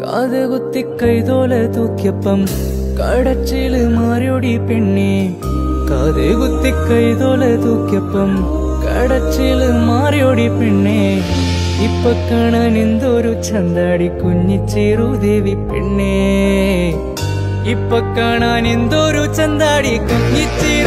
കാത് കുത്തി കൈതോല തൂക്കിയപ്പം കടച്ചിൽ മാറിയോടി പെണ്ണെ. കാത് കുത്തി കൈതോല തൂക്കിയപ്പം കടച്ചിൽ മാറിയോടി പെണ്ണെ. ഇപ്പൊ കാണാൻ എന്തൊരു ചന്താടി കുഞ്ഞിച്ചേറു ദേവി പെണ്ണേ. ഇപ്പൊ കാണാൻ എന്തൊരു ചന്താടി കുഞ്ഞിച്ചേ